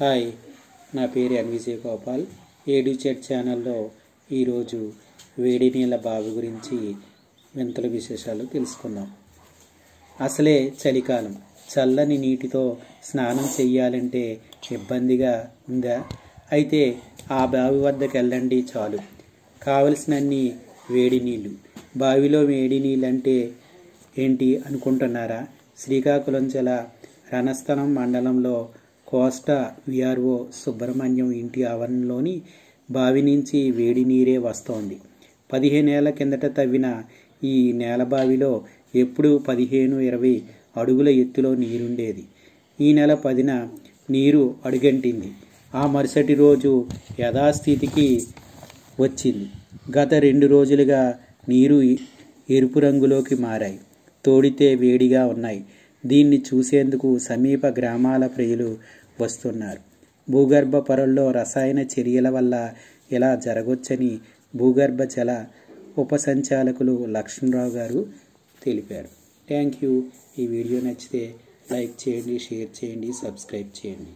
Hi నా పేరు ఎన్విజే గోపాల్. ఏడు చెట్ ఛానల్లో ఈరోజు వేడి నీళ్ళ బావి గురించి వింతల విశేషాలు తెలుసుకుందాం. అసలే చలికాలం. చల్లని నీటితో స్నానం చెయ్యాలంటే ఇబ్బందిగా ఉందా? అయితే ఆ బావి వద్దకు వెళ్ళండి చాలు. కావలసినన్ని వేడి నీళ్ళు. బావిలో వేడి నీళ్ళంటే ఏంటి అనుకుంటున్నారా? శ్రీకాకుళం జిల్లా రణస్థలం మండలంలో కోస్టా విఆర్ఓ సుబ్రహ్మణ్యం ఇంటి ఆవరణలోని బావి నుంచి వేడి నీరే వస్తోంది. పదిహేనేళ్ళ కిందట తవ్విన ఈ నేల బావిలో ఎప్పుడూ పదిహేను ఇరవై అడుగుల ఎత్తులో నీరుండేది. ఈ నెల పదిన నీరు అడుగంటింది. ఆ మరుసటి రోజు యథాస్థితికి వచ్చింది. గత రెండు రోజులుగా నీరు ఎరుపు రంగులోకి మారాయి. తోడితే వేడిగా ఉన్నాయి. దీన్ని చూసేందుకు సమీప గ్రామాల ప్రజలు వస్తున్నారు. భూగర్భ పొరల్లో రసాయన చర్యల వల్ల ఇలా జరగొచ్చని భూగర్భ జల ఉపసంచాలకులు లక్ష్మణరావు గారు తెలిపారు. Thank you. ఈ వీడియో నచ్చితే లైక్ చేయండి షేర్ చేయండి సబ్స్క్రైబ్ చేయండి.